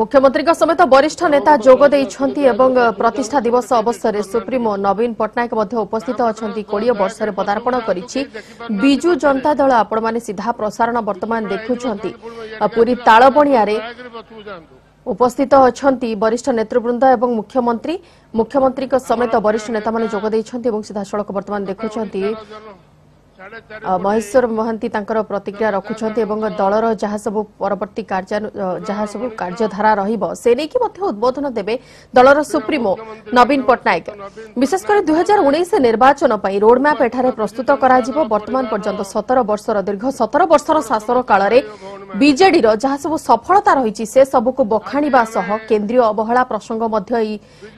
ମୁଖ୍ୟମନ୍ତ୍ରୀଙ୍କ ସମେତ ବରିଷ୍ଠ ନେତା ଯୋଗ ଦେଇଛନ୍ତି ଏବଂ ପ୍ରତିଷ୍ଠା ଦିବସ ଅବସରରେ ସୁପ୍ରିମୋ ନବୀନ ପଟ୍ଟନାୟକ ମଧ୍ୟ ଉପସ୍ଥିତ ଅଛନ୍ତି କୋଡ଼ିଏ ବର୍ଷରେ ପଦାର୍ପଣ କରିଛି ବିଜୁ ଜନତା ଦଳ ଆପଣମାନେ ସିଧା ପ୍ରସାରଣ ବର୍ତ୍ତମାନ ଦେଖୁଛନ୍ତି ପୁରୀ ତାଳବଣିଆରେ ଉପସ୍ଥିତ ଅଛନ୍ତି ବରିଷ୍ଠ ନେତୃବୃନ୍ଦ ଏବଂ ମୁଖ୍ୟମନ୍ତ୍ରୀ ମୁଖ୍ୟମନ୍ତ୍ରୀଙ୍କ ସମେତ ବରିଷ୍ଠ ନେତାମାନେ ଯୋଗ ଦେଇଛନ୍ତି ଏବଂ ସିଧାସଳଖ ବର୍ତ୍ତମାନ ଦେଖୁଛନ୍ତି ମହେଶ୍ୱର ମହାନ୍ତି ତାଙ୍କର ପ୍ରତିକ୍ରିୟା ରଖୁଛନ୍ତି ଏବଂ ଦଳର ଯାହା ସବୁ ପରବର୍ତ୍ତୀ କାର୍ଯ୍ୟ ଯାହା ସବୁ କାର୍ଯ୍ୟଧାରା ରହିବ ସେ ନେଇକି ମଧ୍ୟ ଉଦ୍ବୋଧନ ଦେବେ ଦଳର ସୁପ୍ରିମୋ ନବୀନ ପଟ୍ଟନାୟକ ବିଶେଷ କରି ଦୁଇହଜାର ଉଣେଇଶ ନିର୍ବାଚନ ପାଇଁ ରୋଡମ୍ୟାପ୍ ଏଠାରେ ପ୍ରସ୍ତୁତ କରାଯିବ ବର୍ତ୍ତମାନ ପର୍ଯ୍ୟନ୍ତ ସତର ବର୍ଷର ଦୀର୍ଘ ସତର ବର୍ଷର ଶାସନ କାଳରେ ବିଜେଡିର ଯାହା ସବୁ ସଫଳତା ରହିଛି ସେ ସବୁକୁ ବଖାଣିବା ସହ କେନ୍ଦ୍ରୀୟ ଅବହେଳା ପ୍ରସଙ୍ଗ ମଧ୍ୟ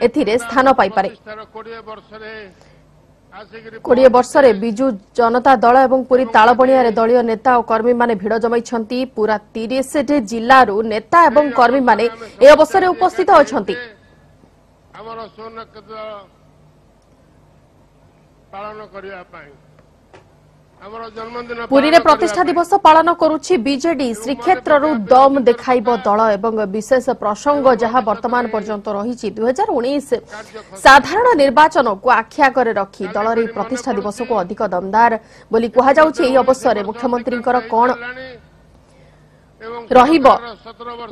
ଏଥିରେ ସ୍ଥାନ ପାଇପାରେ কোড়িয়ে বর্ষে বিজু জনতা দল এবং পুরী তালবণিয়ার দলীয় নেতা ও কর্মী মানে ভিড় জমাইছন্তি পুরা তিরিশটি জেলারু নেতা এবং কর্মী মানে এই অবসরে উপস্থিত অছন্তি পালন করিবা পাই পুরীরে প্রতিষ্ঠা দিবস পালন করুছি বিজেডি শ্রীক্ষেত্রর দম দেখাইব দল এবং বিশেষ প্রসঙ্গ যা বর্তমান পর্যন্ত রয়েছে দুই হাজার উনিশ সাধারণ নির্বাচনকু আখি আগরে রক্ষি দলর এই প্রতিষ্ঠা দিবসক অধিক দমদার বলে কুহযাচ্ছে এই অবসরে মুখ্যমন্ত্রীঙ্কর কণ ରହିବ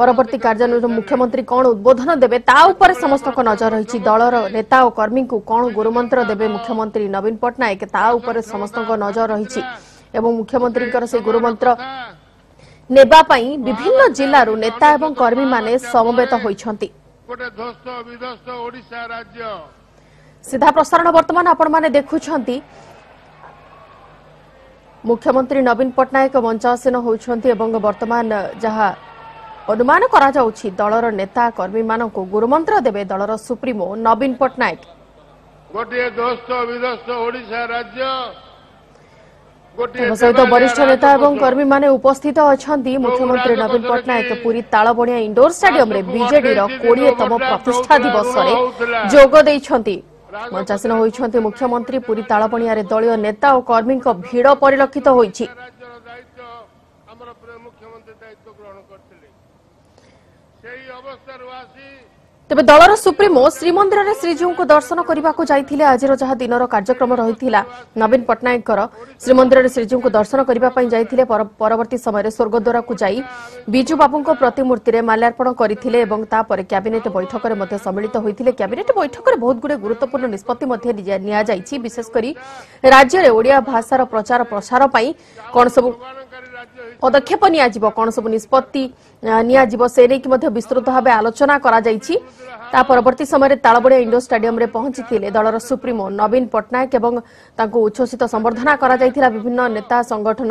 ପରବର୍ତ୍ତୀ କାର୍ଯ୍ୟାନୁଷ୍ଠାନ ମୁଖ୍ୟମନ୍ତ୍ରୀ କ'ଣ ଉଦ୍ବୋଧନ ଦେବେ ତା ଉପରେ ସମସ୍ତଙ୍କ ନଜର ରହିଛି ଦଳର ନେତା ଓ କର୍ମୀଙ୍କୁ କ'ଣ ଗୁରୁମନ୍ତ୍ର ଦେବେ ମୁଖ୍ୟମନ୍ତ୍ରୀ ନବୀନ ପଟ୍ଟନାୟକ ତା ଉପରେ ସମସ୍ତଙ୍କ ନଜର ରହିଛି ଏବଂ ମୁଖ୍ୟମନ୍ତ୍ରୀଙ୍କର ସେ ଗୁରୁମନ୍ତ୍ର ନେବା ପାଇଁ ବିଭିନ୍ନ ଜିଲ୍ଲାରୁ ନେତା ଏବଂ କର୍ମୀମାନେ ସମବେତ ହୋଇଛନ୍ତି ସିଧା ପ୍ରସାରଣ ବର୍ତ୍ତମାନ ଆପଣମାନେ ଦେଖୁଛନ୍ତି ମୁଖ୍ୟମନ୍ତ୍ରୀ ନବୀନ ପଟ୍ଟନାୟକ ମଞ୍ଚାସୀନ ହୋଇଛନ୍ତି ଏବଂ ବର୍ତ୍ତମାନ ଯାହା ଅନୁମାନ କରାଯାଉଛି ଦଳର ନେତା କର୍ମୀମାନଙ୍କୁ ଗୁରୁମନ୍ତ୍ର ଦେବେ ଦଳର ସୁପ୍ରିମୋ ନବୀନ ପଟ୍ଟନାୟକ ଗୋଟିଏ ଓଡ଼ିଶା ରାଜ୍ୟ ସହିତ ବରିଷ୍ଠ ନେତା ଏବଂ କର୍ମୀମାନେ ଉପସ୍ଥିତ ଅଛନ୍ତି ମୁଖ୍ୟମନ୍ତ୍ରୀ ନବୀନ ପଟ୍ଟନାୟକ ପୁରୀ ତାଳବଣିଆ ଇଣ୍ଡୋର ଷ୍ଟାଡିୟମରେ ବିଜେଡିର କୋଡ଼ିଏତମ ପ୍ରତିଷ୍ଠା ଦିବସରେ ଯୋଗ ଦେଇଛନ୍ତି ମଞ୍ଚାସୀନ ହୋଇଛନ୍ତି ମୁଖ୍ୟମନ୍ତ୍ରୀ ପୁରୀ ତାଳବଣିଆରେ ଦଳୀୟ ନେତା ଓ କର୍ମୀଙ୍କ ଭିଡ଼ ପରିଲକ୍ଷିତ ହୋଇଛି ତେବେ ଦଳର ସୁପ୍ରିମୋ ଶ୍ରୀମନ୍ଦିରରେ ଶ୍ରୀଜୀଉଙ୍କୁ ଦର୍ଶନ କରିବାକୁ ଯାଇଥିଲେ ଆଜିର ଯାହା ଦିନର କାର୍ଯ୍ୟକ୍ରମ ରହିଥିଲା ନବୀନ ପଟ୍ଟନାୟକଙ୍କର ଶ୍ରୀମନ୍ଦିରରେ ଶ୍ରୀଜୀଉଙ୍କୁ ଦର୍ଶନ କରିବା ପାଇଁ ଯାଇଥିଲେ ପରବର୍ତ୍ତୀ ସମୟରେ ସ୍ୱର୍ଗଦ୍ୱାରକୁ ଯାଇ ବିଜୁ ବାବୁଙ୍କ ପ୍ରତିମୂର୍ତ୍ତିରେ ମାଲ୍ୟାର୍ପଣ କରିଥିଲେ ଏବଂ ତାପରେ କ୍ୟାବିନେଟ୍ ବୈଠକରେ ମଧ୍ୟ ସମ୍ମିଳିତ ହୋଇଥିଲେ କ୍ୟାବିନେଟ୍ ବୈଠକରେ ବହୁତ ଗୁଡ଼ିଏ ଗୁରୁତ୍ୱପୂର୍ଣ୍ଣ ନିଷ୍ପତ୍ତି ମଧ୍ୟ ନିଆଯାଇଛି ବିଶେଷ କରି ରାଜ୍ୟରେ ଓଡ଼ିଆ ଭାଷାର ପ୍ରଚାର ପ୍ରସାର ପାଇଁ କ'ଣ ସବୁ পদক্ষেপ নিয়াযিব কোন সব নিষ্পত্তি নিয়াযিব সে নেই মধ্যে বিস্তৃত ভাবে আলোচনা করা যাইছি তা পরবর্তী সময়ে তালবড়িয়া ইন্ডোর স্টাডিয়ামে পৌঁছিলে দলর সুপ্রিমো নবীন পট্টনাক এবং তাঁকু উচ্ছ্বসিত সম্বর্ধনা করা যাইতিলা বিভিন্ন নেতা সংগঠন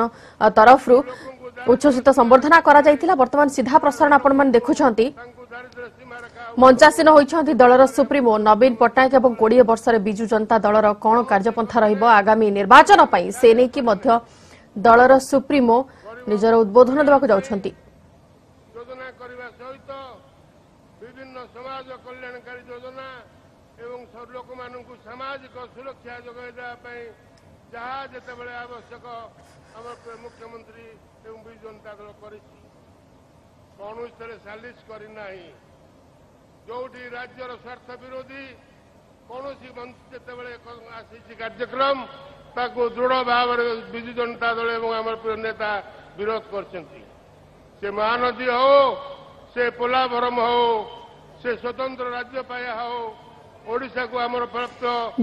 তরফরু উচ্ছ্বসিত সম্বর্ধনা করা যাইতিলা বর্তমান সিধা প্রসারণ আপন মানে দেখুছন্তি মঞ্চাসীন হয়েছেন দলর সুপ্রিমো নবীন পট্টনাক এবং কোড়িয়ে বর্ষের বিজু জনতা দলর কোণ কার্যপন্থা রহব আগামী নির্বাচন পাই সে নেই মধ্য দলর সুপ্রিমো ନିଜର ଉଦ୍ବୋଧନ ଦେବାକୁ ଯାଉଛନ୍ତି ଯୋଜନା କରିବା ସହିତ ବିଭିନ୍ନ ସମାଜ କଲ୍ୟାଣକାରୀ ଯୋଜନା ଏବଂ ଲୋକମାନଙ୍କୁ ସାମାଜିକ ସୁରକ୍ଷା ଯୋଗାଇ ଦେବା ପାଇଁ ଯାହା ଯେତେବେଳେ ଆବଶ୍ୟକ ଆମର ମୁଖ୍ୟମନ୍ତ୍ରୀ ଏବଂ ବିଜୁ ଜନତା ଦଳ କରିଛି କୌଣସିଥିରେ ସାଲିସ କରି ନାହିଁ ଯୋଉଠି ରାଜ୍ୟର ସ୍ୱାର୍ଥ ବିରୋଧୀ କୌଣସି ଯେତେବେଳେ ଆସିଛି କାର୍ଯ୍ୟକ୍ରମ ତାକୁ ଦୃଢ଼ ଭାବରେ ବିଜୁ ଜନତା ଦଳ ଏବଂ ଆମର ପ୍ରିୟ ନେତା विरोध करो से पोलाभरम हो से स्वतंत्र राज्य पाया हो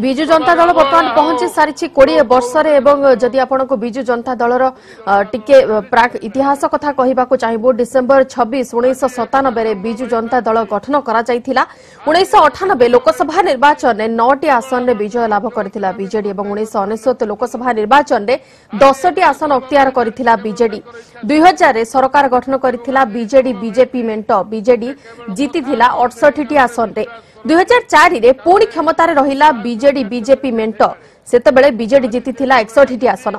বিজু জনতা দল বর্তমান পৌঁছি সারিছি কোড়িয়ে বর্ষরে এবং যদি আপনার বিজু জনতা দলর টিকে প্রাক ইতিহাস কথা কহবাক চাইব ডিসেম্বর ছবিশ উনিশশো সতানবে বিজু জনতা দল গঠন করা উনিশশো অঠানবে লোকসভা নির্বাচনে নটি আসনরে বিজয় লাভ করেছিল বিজেডি এবং উনিশশো অনেশত লোকসভা নির্বাচনে দশটি আসন অক্তিয়ার করেছিল বিজেডি দুই হাজারে সরকার গঠন করেছিল বিজেডি বিজেপি মেন্ট বিজেডি জিতি অড়ষঠিটি আসনরে ଦୁଇ ହଜାର ଚାରିରେ ପୁଣି କ୍ଷମତାରେ ରହିଲା ବିଜେଡି ବିଜେପି ମେଣ୍ଟ ସେତେବେଳେ ବିଜେଡି ଜିତିଥିଲା ଏକଷଠିଟି ଆସନ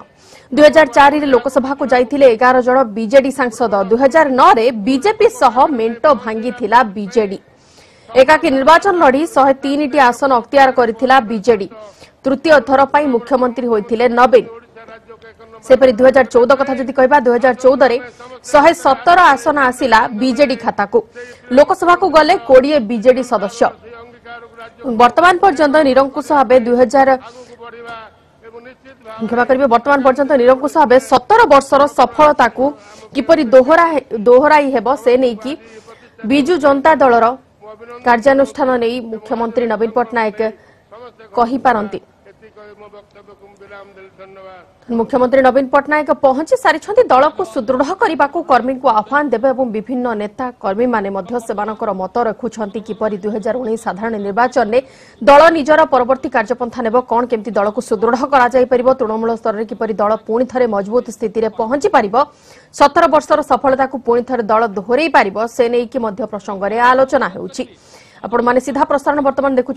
ଦୁଇ ହଜାର ଚାରିରେ ଲୋକସଭାକୁ ଯାଇଥିଲେ ଏଗାର ଜଣ ବିଜେଡି ସାଂସଦ ଦୁଇ ହଜାର ନଅରେ ବିଜେପି ସହ ମେଣ୍ଟ ଭାଙ୍ଗିଥିଲା ବିଜେଡି ଏକାକି ନିର୍ବାଚନ ଲଢ଼ି ଶହେ ତିନିଟି ଆସନ ଅକ୍ତିଆର କରିଥିଲା ବିଜେଡି ତୃତୀୟ ଥର ପାଇଁ ମୁଖ୍ୟମନ୍ତ୍ରୀ ହୋଇଥିଲେ ନବୀନ ସେପରି ଦୁଇ ହଜାର ଚଉଦ କଥା ଯଦି କହିବା ଦୁଇ ହଜାର ଚଉଦରେ ଶହେ ସତର ଆସନ ଆସିଲା ବିଜେଡି ଖାତାକୁ ଲୋକସଭାକୁ ଗଲେ କୋଡ଼ିଏ ବିଜେଡି ସଦସ୍ୟ বর্তমান পর্যন্ত নিরঙ্কুশ ভাবে দুই হাজার ক্ষমা করবে বর্তমান পর্যন্ত নিরঙ্কুশ ভাবে সতের বর্ষর সফলতা কিপর দোহরা দোহরাই হব সে নেই বিজু জনতা দলর কার্যানুষ্ঠান নেই মুখ্যমন্ত্রী নবীন পট্টনাক কহিপারতি মুখ্যমন্ত্রী নবীন পট্টনাক পৌঁছি সারি দলক সুদৃঢ় করা কর্মী আহ্বান দেবে এবং বিভিন্ন নেতা কর্মী মানে সে মত রাখুম কিপর দুই হাজার উনিশ সাধারণ নির্বাচন দল নিজের পরবর্তী কার্যপন্থা নেব কণ কমিটি দলক সুদৃঢ় করা তৃণমূল স্তরের কিপর দল পুঁ থে মজবুত স্থিতি পৌঁছি পাব সতের বর্ষর সফলতা পুঁ থে দল দোহরাই পাব সে নেই প্রসঙ্গে আলোচনা হচ্ছে আপনার সিধা প্রসারণ বর্তমান দেখুম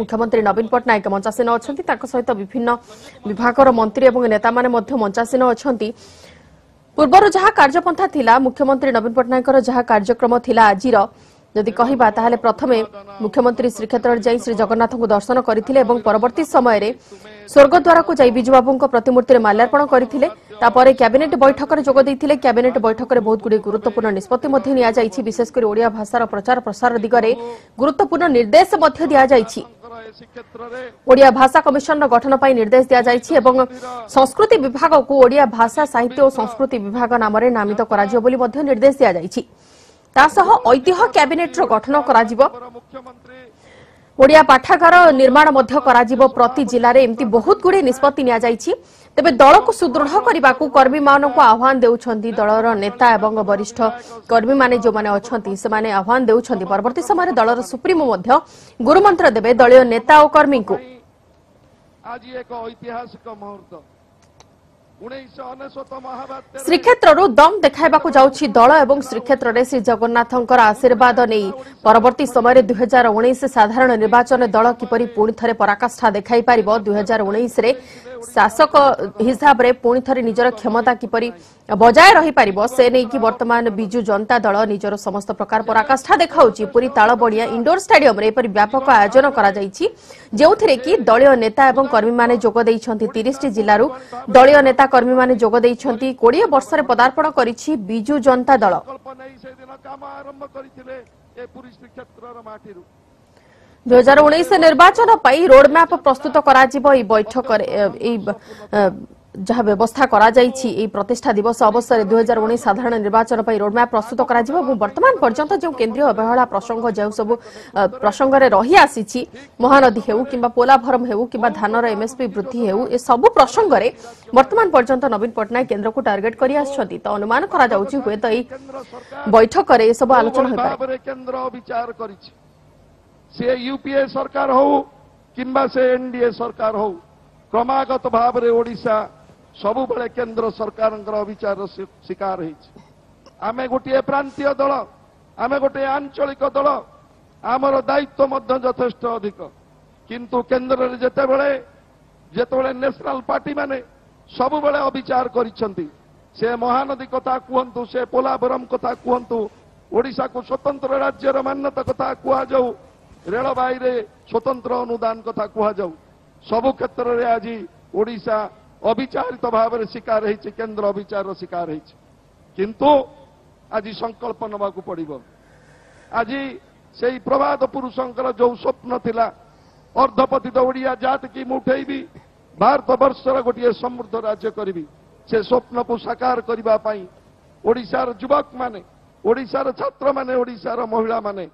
ମୁଖ୍ୟମନ୍ତ୍ରୀ ନବୀନ ପଟ୍ଟନାୟକ ମଞ୍ଚାସୀନ ଅଛନ୍ତି ତାଙ୍କ ସହିତ ବିଭିନ୍ନ ବିଭାଗର ମନ୍ତ୍ରୀ ଏବଂ ନେତାମାନେ ମଧ୍ୟ ମଞ୍ଚାସୀନ ଅଛନ୍ତି ପୂର୍ବରୁ ଯାହା କାର୍ଯ୍ୟପନ୍ଥା ଥିଲା ମୁଖ୍ୟମନ୍ତ୍ରୀ ନବୀନ ପଟ୍ଟନାୟକଙ୍କର ଯାହା କାର୍ଯ୍ୟକ୍ରମ ଥିଲା ଆଜିର ଯଦି କହିବା ତାହେଲେ ପ୍ରଥମେ ମୁଖ୍ୟମନ୍ତ୍ରୀ ଶ୍ରୀକ୍ଷେତ୍ରରେ ଯାଇ ଶ୍ରୀଜଗନ୍ନାଥଙ୍କୁ ଦର୍ଶନ କରିଥିଲେ ଏବଂ ପରବର୍ତ୍ତୀ ସମୟରେ ସ୍ୱର୍ଗଦ୍ୱାରକୁ ଯାଇ ବିଜୁବାବୁଙ୍କ ପ୍ରତିମୂର୍ତ୍ତିରେ ମାଲ୍ୟାର୍ପଣ କରିଥିଲେ ତାପରେ କ୍ୟାବିନେଟ୍ ବୈଠକରେ ଯୋଗ ଦେଇଥିଲେ କ୍ୟାବିନେଟ୍ ବୈଠକରେ ବହୁତ ଗୁଡ଼ିଏ ଗୁରୁତ୍ୱପୂର୍ଣ୍ଣ ନିଷ୍ପତ୍ତି ମଧ୍ୟ ନିଆଯାଇଛି ବିଶେଷ କରି ଓଡ଼ିଆ ଭାଷାର ପ୍ରଚାର ପ୍ରସାର ଦିଗରେ ଗୁରୁତ୍ୱପୂର୍ଣ୍ଣ ନିର୍ଦ୍ଦେଶ ମଧ୍ୟ ଦିଆଯାଇଛି ଓଡ଼ିଆ ଭାଷା କମିଶନର ଗଠନ ପାଇଁ ନିର୍ଦ୍ଦେଶ ଦିଆଯାଇଛି ଏବଂ ସଂସ୍କୃତି ବିଭାଗକୁ ଓଡ଼ିଆ ଭାଷା ସାହିତ୍ୟ ଓ ସଂସ୍କୃତି ବିଭାଗ ନାମରେ ନାମିତ କରାଯିବ ବୋଲି ମଧ୍ୟ ନିର୍ଦ୍ଦେଶ ଦିଆଯାଇଛି ତା ସହ ଐତିହ୍ୟ କ୍ୟାବିନେଟ୍ର ଗଠନ କରାଯିବ ଓଡ଼ିଆ ପାଠାଗାର ନିର୍ମାଣ ମଧ୍ୟ କରାଯିବ ପ୍ରତି ଜିଲ୍ଲାରେ ଏମିତି ବହୁତ ଗୁଡ଼ିଏ ନିଷ୍ପତ୍ତି ନିଆଯାଇଛି ତେବେ ଦଳକୁ ସୁଦୃଢ଼ କରିବାକୁ କର୍ମୀମାନଙ୍କୁ ଆହ୍ୱାନ ଦେଉଛନ୍ତି ଦଳର ନେତା ଏବଂ ବରିଷ୍ଠ କର୍ମୀମାନେ ଯେଉଁମାନେ ଅଛନ୍ତି ସେମାନେ ଆହ୍ୱାନ ଦେଉଛନ୍ତି ପରବର୍ତ୍ତୀ ସମୟରେ ଦଳର ସୁପ୍ରିମୋ ମଧ୍ୟ ଗୁରୁମନ୍ତ୍ର ଦେବେ ଦଳୀୟ ନେତା ଓ କର୍ମୀଙ୍କୁ ଆଜି ଏକ ଐତିହାସିକ ମୁହୂର୍ତ୍ତ ଶ୍ରୀକ୍ଷେତ୍ରରୁ ଦମ୍ ଦେଖାଇବାକୁ ଯାଉଛି ଦଳ ଏବଂ ଶ୍ରୀକ୍ଷେତ୍ରରେ ଶ୍ରୀଜଗନ୍ନାଥଙ୍କର ଆଶୀର୍ବାଦ ନେଇ ପରବର୍ତ୍ତୀ ସମୟରେ ଦୁଇହଜାର ଉଣେଇଶ ସାଧାରଣ ନିର୍ବାଚନ ଦଳ କିପରି ପୁଣି ଥରେ ପରାକାଷ୍ଠା ଦେଖାଇପାରିବ ଦୁଇହଜାର ଉଣେଇଶରେ ଶାସକ ହିସାବରେ ପୁଣି ଥରେ ନିଜର କ୍ଷମତା କିପରି ବଜାୟ ରହିପାରିବ ସେ ନେଇକି ବର୍ତ୍ତମାନ ବିଜୁ ଜନତା ଦଳ ନିଜର ସମସ୍ତ ପ୍ରକାର ପରାକାଷ୍ଠା ଦେଖାଉଛି ପୁରୀ ତାଳବଣିଆ ଇଣ୍ଡୋର ଷ୍ଟାଡିୟମରେ ଏପରି ବ୍ୟାପକ ଆୟୋଜନ କରାଯାଇଛି ଯେଉଁଥିରେ କି ଦଳୀୟ ନେତା ଏବଂ କର୍ମୀମାନେ ଯୋଗ ଦେଇଛନ୍ତି ତିରିଶଟି ଜିଲ୍ଲାରୁ ଦଳୀୟ ନେତା କର୍ମୀମାନେ ଯୋଗ ଦେଇଛନ୍ତି କୋଡ଼ିଏ ବର୍ଷରେ ପଦାର୍ପଣ କରିଛି ବିଜୁ ଜନତା ଦଳ ଏ ପୁରୀ ଶ୍ରୀକ୍ଷେତ୍ରର ମାଟିରୁ ଦୁଇ ହଜାର ଉଣେଇଶ ନିର୍ବାଚନ ପାଇଁ ରୋଡମ୍ୟାପ୍ ପ୍ରସ୍ତୁତ କରାଯିବ ଏହି ବୈଠକରେ ଏହି ଯାହା ବ୍ୟବସ୍ଥା କରାଯାଇଛି ଏହି ପ୍ରତିଷ୍ଠା ଦିବସ ଅବସରରେ ଦୁଇ ହଜାର ଉଣେଇଶ ସାଧାରଣ ନିର୍ବାଚନ ପାଇଁ ରୋଡମ୍ୟାପ୍ ପ୍ରସ୍ତୁତ କରାଯିବ ଏବଂ ବର୍ତ୍ତମାନ ପର୍ଯ୍ୟନ୍ତ ଯେଉଁ କେନ୍ଦ୍ରୀୟ ଅବହେଳା ପ୍ରସଙ୍ଗ ଯେଉଁ ସବୁ ପ୍ରସଙ୍ଗରେ ରହିଆସିଛି ମହାନଦୀ ହେଉ କିମ୍ବା ପୋଲାଭରମ ହେଉ କିମ୍ବା ଧାନର ଏମ୍ଏସ୍ପି ବୃଦ୍ଧି ହେଉ ଏସବୁ ପ୍ରସଙ୍ଗରେ ବର୍ତ୍ତମାନ ପର୍ଯ୍ୟନ୍ତ ନବୀନ ପଟ୍ଟନାୟକ କେନ୍ଦ୍ରକୁ ଟାର୍ଗେଟ୍ କରି ଆସିଛନ୍ତି ତ ଅନୁମାନ କରାଯାଉଛି ହୁଏତ ଏହି ବୈଠକରେ ଏସବୁ ଆଲୋଚନା ହୋଇପାରେ সে ইউপিএ সরকার হো কিংবা সে এনডিএ সরকার হো ক্রমাগত ভাবে ওড়শা সবুবলে কেন্দ্র সরকার অবিচার শিকার হয়েছে আমি গোটিয়ে প্রান্তীয় দল আমি গোটিয়ে আঞ্চলিক দল আমার দায়িত্ব মধ্য যথেষ্ট অধিক কিন্তু কেন্দ্রের যেতবে যেতবে ন্যাশনাল পার্টি মানে সবুবলে অবিচার করেছেন সে মহানদী কথা কুহতু সে পোলাভরম কথা কুহতু ওড়শাকে স্বতন্ত্র রাজ্যের মান্যতা কথা কুয়া কুহযাও ରେଳବାଇରେ ସ୍ୱତନ୍ତ୍ର ଅନୁଦାନ କଥା କୁହାଯାଉ ସବୁ କ୍ଷେତ୍ରରେ ଆଜି ଓଡ଼ିଶା ଅବିଚାରିତ ଭାବରେ ଶିକାର ହେଇଛି କେନ୍ଦ୍ର ଅବିଚାରର ଶିକାର ହେଇଛି କିନ୍ତୁ ଆଜି ସଂକଳ୍ପ ନେବାକୁ ପଡ଼ିବ ଆଜି ସେଇ ପ୍ରଭାତ ପୁରୁଷଙ୍କର ଯୋଉ ସ୍ୱପ୍ନ ଥିଲା ଅର୍ଦ୍ଧପତିତ ଓଡ଼ିଆ ଜାତିକି ମୁଁ ଉଠେଇବି ଭାରତ ବର୍ଷର ଗୋଟିଏ ସମୃଦ୍ଧ ରାଜ୍ୟ କରିବି ସେ ସ୍ୱପ୍ନକୁ ସାକାର କରିବା ପାଇଁ ଓଡ଼ିଶାର ଯୁବକମାନେ ଓଡ଼ିଶାର ଛାତ୍ରମାନେ ଓଡ଼ିଶାର ମହିଳାମାନେ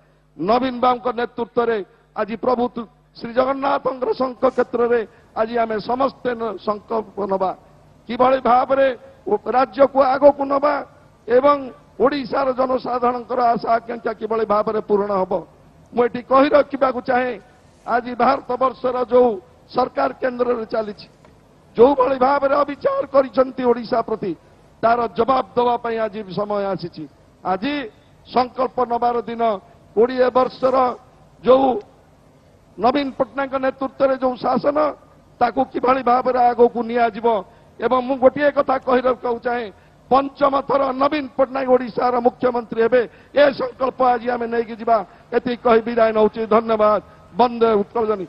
ନବୀନ ବାବୁଙ୍କ ନେତୃତ୍ୱରେ ଆଜି ପ୍ରଭୁ ଶ୍ରୀଜଗନ୍ନାଥଙ୍କର ଶଙ୍ଖ କ୍ଷେତ୍ରରେ ଆଜି ଆମେ ସମସ୍ତେ ସଂକଳ୍ପ ନବା କିଭଳି ଭାବରେ ରାଜ୍ୟକୁ ଆଗକୁ ନବା ଏବଂ ଓଡ଼ିଶାର ଜନସାଧାରଣଙ୍କର ଆଶା ଆକାଂକ୍ଷା କିଭଳି ଭାବରେ ପୂରଣ ହେବ ମୁଁ ଏଠି କହି ରଖିବାକୁ ଚାହେଁ ଆଜି ଭାରତ ବର୍ଷର ଯୋଉ ସରକାର କେନ୍ଦ୍ରରେ ଚାଲିଛି ଯୋଉଭଳି ଭାବରେ ଅବିଚାର କରିଛନ୍ତି ଓଡ଼ିଶା ପ୍ରତି ତାର ଜବାବ ଦେବା ପାଇଁ ଆଜି ସମୟ ଆସିଛି ଆଜି ସଂକଳ୍ପ ନବାର ଦିନ कोड़े वर्षर जो नवीन पट्टनायक नेतृत्व में जो शासन ताकू कि भाव आग को निजी मु गोटे कथा कह चाहे पंचम थर नवीन पट्टनायकशार मुख्यमंत्री हे ए संकल्प आज आम नहीं विदाय नौ धन्यवाद बंदे उत्कर्जनी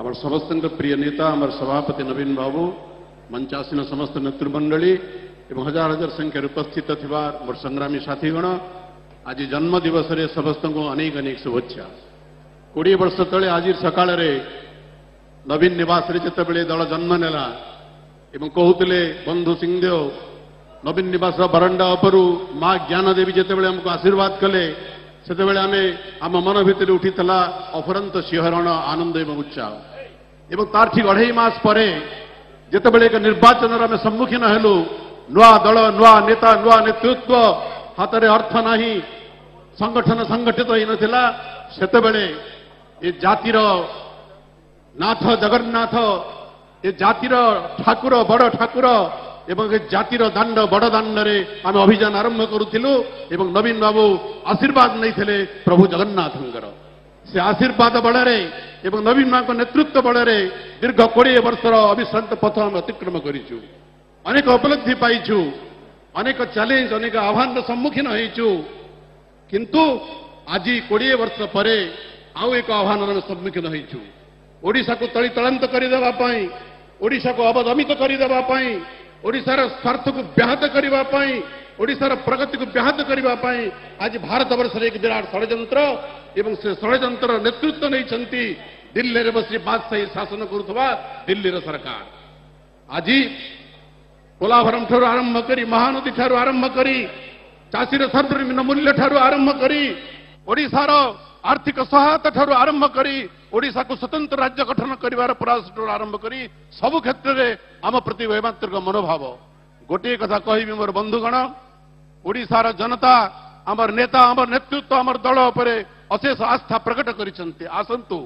आम समस्त प्रिय नेता आम सभापति नवीन बाबू मंचासीन समस्त नेतृमंडली हजार हजार संख्यार उपस्थित थोर संग्रामी साथीगण આજે જન્મદિવસરે સમસ્તંકુ અનેક અનેક શુભેચ્છા કોડીએ વર્ષ તળે આજે સકાળે નવીન નિવાસરે જેતବେଳେ દળ જન્મ ନେଲା ଏବଂ କହୁଥିଲେ ବନ୍ଧୁ ସିଂହଦେଓ ନବୀନ ନିବାସର ବାରଣ୍ଡା ଉପରୁ ମା ଜ୍ଞାନ ଦେବୀ ଯେତେବେଳେ ଆମକୁ ଆଶୀର୍ବାଦ କଲେ ସେତେବେଳେ ଆମେ ଆମ ମନ ଭିତରେ ଉଠିଥିଲା ଅଫରନ୍ତ ଶିହରଣ ଆନନ୍ଦ ଏବଂ ଉତ୍ସାହ ଏବଂ ତାର ଠିକ୍ ଅଢ଼େଇ ମାସ ପରେ ଯେତେବେଳେ ଏକ ନିର୍ବାଚନର ଆମେ ସମ୍ମୁଖୀନ ହେଲୁ ନୂଆ ଦଳ ନୂଆ ନେତା ନୂଆ ନେତୃତ୍ୱ ହାତରେ ଅର୍ଥ ନାହିଁ ସଂଗଠନ ସଂଗଠିତ ହେଇନଥିଲା ସେତେବେଳେ ଏ ଜାତିର ନାଥ ଜଗନ୍ନାଥ ଏ ଜାତିର ଠାକୁର ବଡ଼ ଠାକୁର ଏବଂ ଏ ଜାତିର ଦାଣ୍ଡ ବଡ଼ ଦାଣ୍ଡରେ ଆମେ ଅଭିଯାନ ଆରମ୍ଭ କରୁଥିଲୁ ଏବଂ ନବୀନ ବାବୁ ଆଶୀର୍ବାଦ ନେଇଥିଲେ ପ୍ରଭୁ ଜଗନ୍ନାଥଙ୍କର ସେ ଆଶୀର୍ବାଦ ବଳରେ ଏବଂ ନବୀନ ବାବୁଙ୍କ ନେତୃତ୍ୱ ବଳରେ ଦୀର୍ଘ କୋଡ଼ିଏ ବର୍ଷର ଅବିଶ୍ରାନ୍ତ ପଥ ଆମେ ଅତିକ୍ରମ କରିଛୁ ଅନେକ ଉପଲବ୍ଧି ପାଇଛୁ ଅନେକ ଚ୍ୟାଲେଞ୍ଜ ଅନେକ ଆହ୍ୱାନର ସମ୍ମୁଖୀନ ହେଇଛୁ କିନ୍ତୁ ଆଜି କୋଡ଼ିଏ ବର୍ଷ ପରେ ଆଉ ଏକ ଆହ୍ୱାନର ସମ୍ମୁଖୀନ ହେଇଛୁ ଓଡ଼ିଶାକୁ ତଳିତଳାନ୍ତ କରିଦେବା ପାଇଁ ଓଡ଼ିଶାକୁ ଅବଦମିତ କରିଦେବା ପାଇଁ ଓଡ଼ିଶାର ସ୍ୱାର୍ଥକୁ ବ୍ୟାହତ କରିବା ପାଇଁ ଓଡ଼ିଶାର ପ୍ରଗତିକୁ ବ୍ୟାହତ କରିବା ପାଇଁ ଆଜି ଭାରତବର୍ଷରେ ଏକ ବିରାଟ ଷଡ଼ଯନ୍ତ୍ର ଏବଂ ସେ ଷଡ଼ଯନ୍ତ୍ରର ନେତୃତ୍ୱ ନେଇଛନ୍ତି ଦିଲ୍ଲୀରେ ବସି ବାଦଶାହୀ ଶାସନ କରୁଥିବା ଦିଲ୍ଲୀର ସରକାର ଆଜି କୋଲାଭରମ୍ ଠାରୁ ଆରମ୍ଭ କରି ମହାନଦୀ ଠାରୁ ଆରମ୍ଭ କରି ଚାଷୀର ସର୍ବନିମ୍ନ ମୂଲ୍ୟ ଠାରୁ ଆରମ୍ଭ କରି ଓଡ଼ିଶାର ଆର୍ଥିକ ସହାୟତା ଠାରୁ ଆରମ୍ଭ କରି ଓଡ଼ିଶାକୁ ସ୍ୱତନ୍ତ୍ର ରାଜ୍ୟ ଗଠନ କରିବାର ପ୍ରୟାସ ଠାରୁ ଆରମ୍ଭ କରି ସବୁ କ୍ଷେତ୍ରରେ ଆମ ପ୍ରତି ବୈମାତୃକ ମନୋଭାବ ଗୋଟିଏ କଥା କହିବି ମୋର ବନ୍ଧୁଗଣ ଓଡ଼ିଶାର ଜନତା ଆମର ନେତା ଆମର ନେତୃତ୍ୱ ଆମର ଦଳ ଉପରେ ଅଶେଷ ଆସ୍ଥା ପ୍ରକଟ କରିଛନ୍ତି ଆସନ୍ତୁ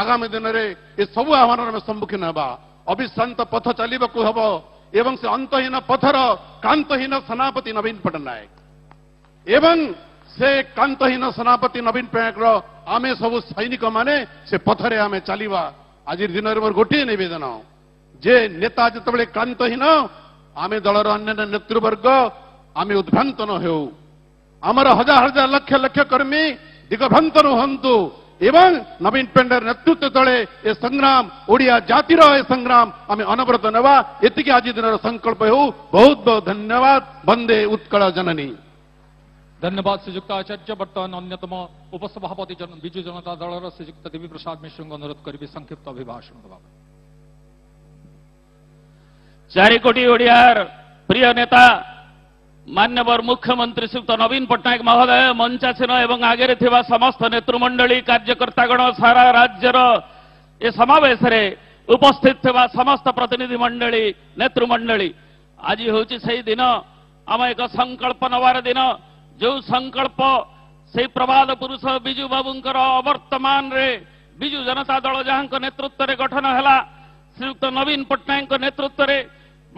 ଆଗାମୀ ଦିନରେ ଏ ସବୁ ଆହ୍ୱାନର ଆମେ ସମ୍ମୁଖୀନ ହେବା ଅବିଶ୍ରାନ୍ତ ପଥ ଚାଲିବାକୁ ହେବ এবং সে অন্তহীন পথর কান্তহীন সেনাপতি নবীন পট্টনায়ক এবং সে কান্তহীন সেনাপতি নবীন পট্টনায়কর আমি সবু সৈনিক মানে সে পথরে আমি চালিবা আজ দিনের মোর গোটিয়ে নিবেদন যে নেতা যেতবে কান্তহীন আমি দলর অন্যান্য নেতৃবর্গ আমি উদ্ভ্রান্ত ন হেউ আমার হাজার হাজার লক্ষ লক্ষ কর্মী দিগভ্রান্ত রুহন্তু এবং নবীন পেন্ডার নেতৃত্ব তলে এই সংগ্রাম ওড়িয়া জাতিরায় সংগ্রাম আমি অনবরত নব এতকি আজি দিনৰ সংকল্পে বহুত বহুত ধন্যবাদ Bande Utkala Janani ধন্যবাদ সুজুক্তা চৰ্চা বক্তব্য অন্যতম উপসভাপতিজন বিজু জনতা দলৰ সুজুক্তা দেবী பிரசாদ মিশ্রক অনুৰোধ কৰিব সংক্ষিপ্ত ভাষণৰ বাবে 4 কোটি ওড়িয়াৰ প্রিয় নেতা ମାନ୍ୟବର ମୁଖ୍ୟମନ୍ତ୍ରୀ ଶ୍ରୀଯୁକ୍ତ ନବୀନ ପଟ୍ଟନାୟକ ମହୋଦୟ ମଞ୍ଚାସୀନ ଏବଂ ଆଗରେ ଥିବା ସମସ୍ତ ନେତୃମଣ୍ଡଳୀ କାର୍ଯ୍ୟକର୍ତ୍ତାଗଣ ସାରା ରାଜ୍ୟର ଏ ସମାବେଶରେ ଉପସ୍ଥିତ ଥିବା ସମସ୍ତ ପ୍ରତିନିଧି ମଣ୍ଡଳୀ ନେତୃମଣ୍ଡଳୀ ଆଜି ହେଉଛି ସେହି ଦିନ ଆମ ଏକ ସଂକଳ୍ପ ନେବାର ଦିନ ଯେଉଁ ସଂକଳ୍ପ ସେହି ପ୍ରବାଦ ପୁରୁଷ ବିଜୁ ବାବୁଙ୍କର ଅବର୍ତ୍ତମାନରେ ବିଜୁ ଜନତା ଦଳ ଯାହାଙ୍କ ନେତୃତ୍ୱରେ ଗଠନ ହେଲା ଶ୍ରୀଯୁକ୍ତ ନବୀନ ପଟ୍ଟନାୟକଙ୍କ ନେତୃତ୍ୱରେ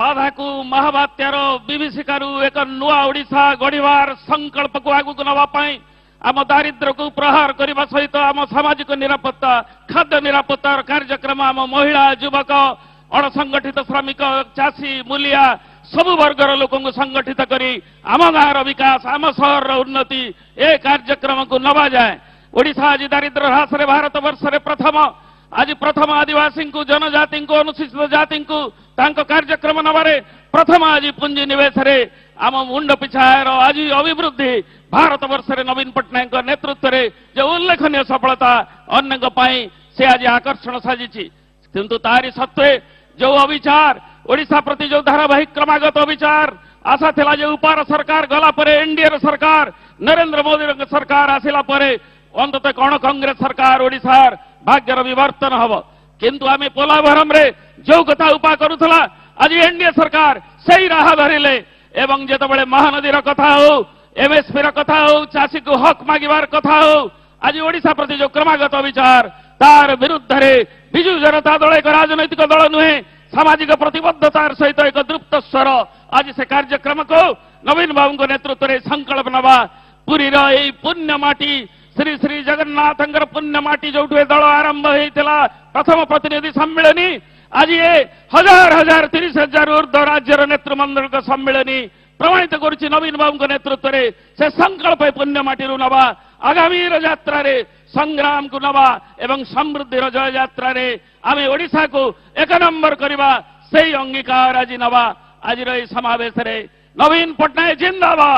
ବାଧାକୁ ମହାବାତ୍ୟାର ବିଭୀଷିକାରୁ ଏକ ନୂଆ ଓଡ଼ିଶା ଗଢ଼ିବାର ସଂକଳ୍ପକୁ ଆଗକୁ ନେବା ପାଇଁ ଆମ ଦାରିଦ୍ର୍ୟକୁ ପ୍ରହାର କରିବା ସହିତ ଆମ ସାମାଜିକ ନିରାପତ୍ତା ଖାଦ୍ୟ ନିରାପତ୍ତାର କାର୍ଯ୍ୟକ୍ରମ ଆମ ମହିଳା ଯୁବକ ଅଣସଂଗଠିତ ଶ୍ରମିକ ଚାଷୀ ମୁଲିଆ ସବୁ ବର୍ଗର ଲୋକଙ୍କୁ ସଂଗଠିତ କରି ଆମ ଗାଁର ବିକାଶ ଆମ ସହରର ଉନ୍ନତି ଏ କାର୍ଯ୍ୟକ୍ରମକୁ ନବାଯାଏ ଓଡ଼ିଶା ଆଜି ଦାରିଦ୍ର୍ୟ ହ୍ରାସରେ ଭାରତ ବର୍ଷରେ ପ୍ରଥମ आज प्रथम आदिवासी जनजाति को अनुसूचित जाति कार्यक्रम नवे प्रथम आज पुंजी नवेश आम मुंड पिछाएर आज अभिवृद्धि भारत वर्ष नवीन पट्टनायक नेतृत्व में जो उल्लेखन सफलता अनेक से आज आकर्षण साजिश किंतु तारी सत्वे जो अविचार ओा प्रति जो धारावाहिक क्रमगत अविचार आशा था जो उपार सरकार गला एनडीए सरकार नरेंद्र मोदी सरकार आसला অন্তত কোণ কংগ্রেস সরকার ওড়িশার ভাগ্যর বিবর্তন হব কিন্তু আমি পোলাভরমে যে কথা উপা করুলা আজ এনডিএ সরকার সেই রাহ ধরিলে এবং যেতবে মহানদীর কথা হো এমএসপি কথা হো চাষী হক মাগিবার কথা হো আজ ওড়িশা প্রতি যে ক্রমাগত বিচার তার বিরুদ্ধে বিজু জনতা দল এক রাজনৈতিক দল নুহে সামাজিক প্রতবদ্ধতার সহিত এক দৃপ্ত স্বর আজ সে কার্যক্রমক নবীন বাবু নেতৃত্বের সংকল্প নেওয়া পুরীর এই পুণ্য মাটি ಶ್ರೀ ಶ್ರೀ ಜಗನ್ನಾಥಂಗರ ಪುಣ್ಯ ಮಾಟಿ ಜೌಟುವೆ ದಳ ಆರಂಭ ହେଇଥିଲା ಪ್ರಥಮ ಪ್ರತಿನಿಧಿ ସମ୍ମିଳନୀ ଆଜି ଏ ହଜାର ହଜାର ତିରିଶ ହଜାର ଉର୍ଦ୍ଧ୍ୱ ରାଜ୍ୟର ନେତୃମଣ୍ଡଳଙ୍କ ସମ୍ମିଳନୀ ପ୍ରମାଣିତ କରୁଛି ନବୀନ ବାବୁଙ୍କ ନେତୃତ୍ୱରେ ସେ ସଂକଳ୍ପ ପୁଣ୍ୟ ମାଟିରୁ ନେବା ଆଗାମୀର ଯାତ୍ରାରେ ସଂଗ୍ରାମକୁ ନେବା ଏବଂ ସମୃଦ୍ଧିର ଜୟଯାତ୍ରାରେ ଆମେ ଓଡ଼ିଶାକୁ ଏକ ନମ୍ବର କରିବା ସେହି ଅଙ୍ଗୀକାର ଆଜି ନେବା ଆଜିର ଏହି ସମାବେଶରେ ନବୀନ ପଟ୍ଟନାୟକ ଜିନ୍ଦାବାଦ